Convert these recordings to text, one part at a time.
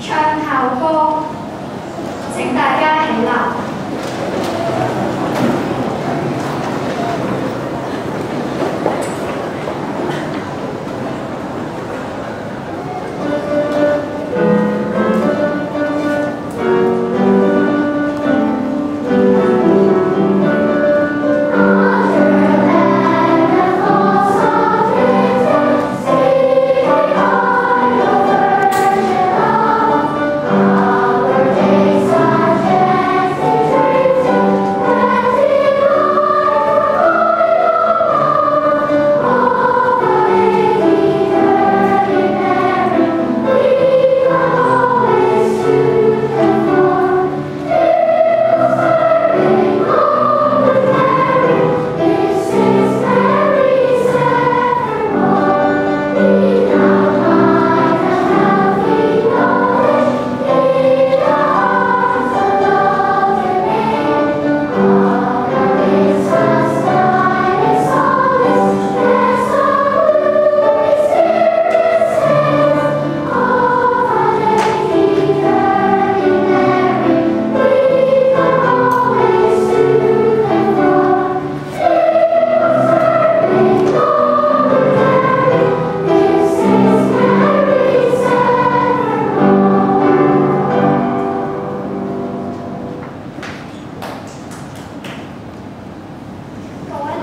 唱校歌，请大家起立。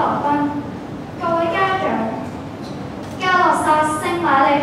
考